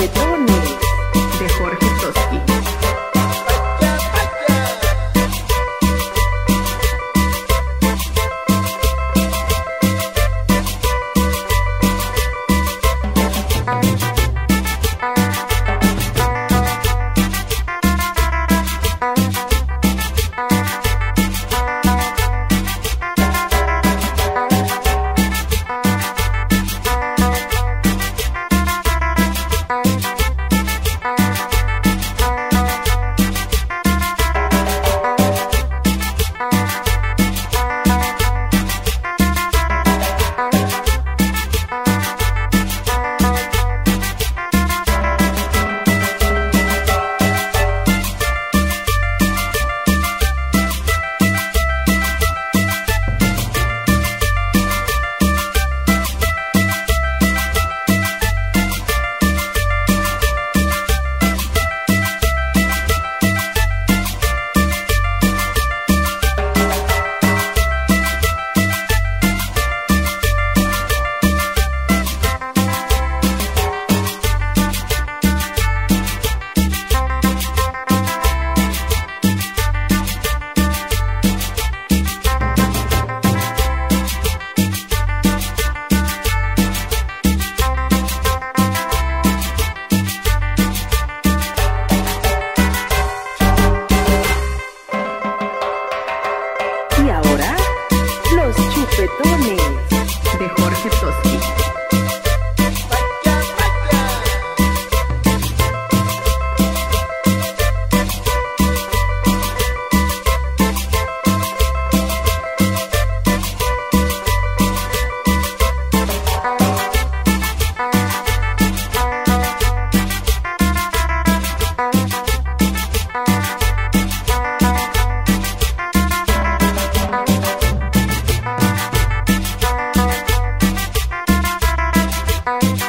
it. Betones de Jorge Toski. Bye.